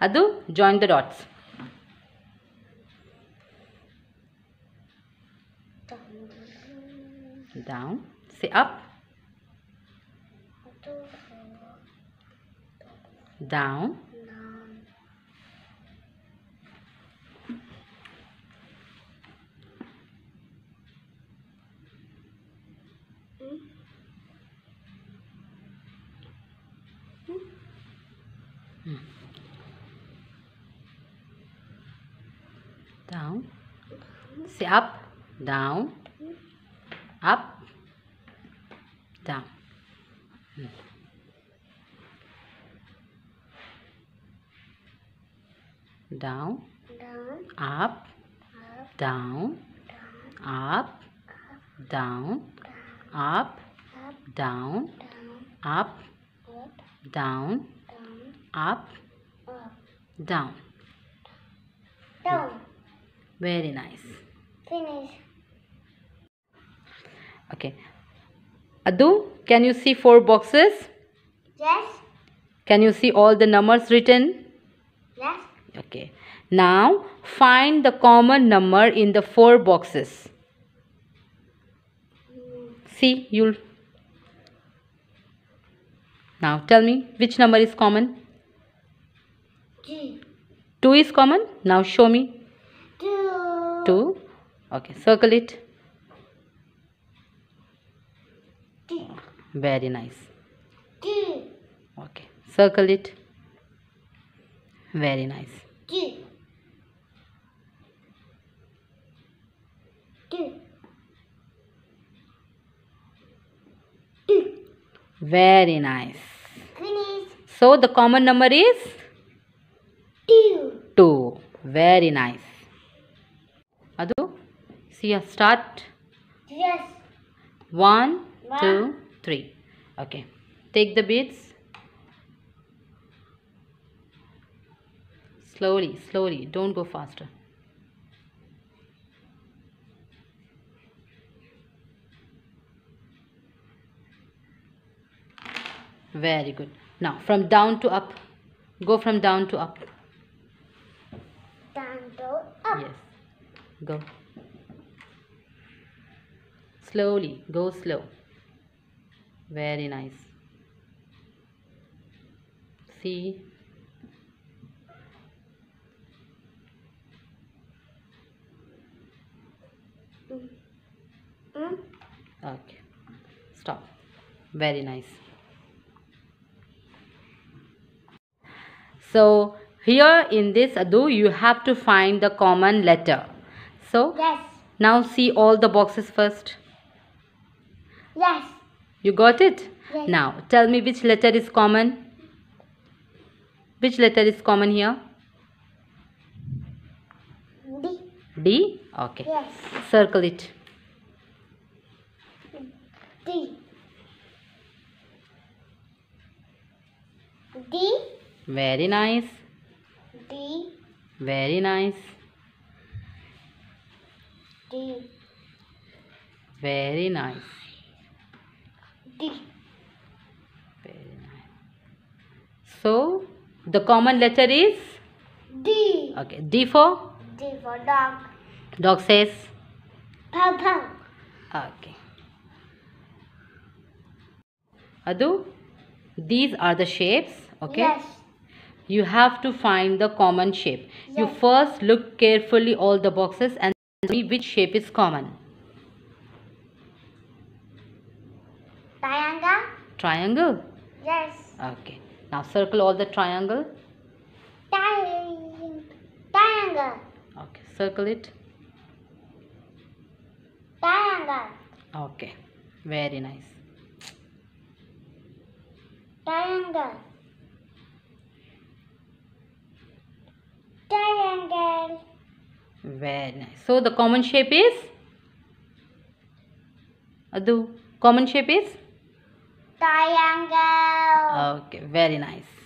Addu, join the dots. Down. Say up. Down. Down. Say up. Down. Up. Down. Down. Up. Down. Up. Down. Up. Down. Up. Down. Up. Down. Down. Very nice. Finish. Okay. Addu, can you see four boxes? Yes. Can you see all the numbers written? Yes. Okay. Now find the common number in the four boxes. See, you'll. Now tell me which number is common? G. 2 is common. Now show me. Two. 2. Okay, circle it. Very nice. Okay, circle it. Very nice. Very nice. So the common number is Two. 2. Very nice. Ya. Start. Yes. One, One. two, three. Okay. Take the beads. Slowly, slowly. Don't go faster. Very good. Now, from down to up. Go from down to up. Down to up. Yes. Go. Slowly. Go slow. Very nice. See? Okay. Stop. Very nice. So, here in this adu, you have to find the common letter. So, Yes. now see all the boxes first. Yes. You got it? Yes. Now, tell me which letter is common? Which letter is common here? D. D? Okay. Yes. Circle it. D. D. Very nice. D. Very nice. D. Very nice. D. Very nice. So, the common letter is? D. Okay. D for? D for dog. Dog says? Pow pow. Okay. Addu, these are the shapes. Okay. Yes. You have to find the common shape. Yes. You first look carefully all the boxes and see which shape is common. Triangle. Triangle. Yes. Okay. Now circle all the triangle. Tri- triangle. Okay. Circle it. Triangle. Okay. Very nice. Triangle. Triangle. Very nice. So the common shape is? Addu, common shape is? Triangle. Okay. Very nice.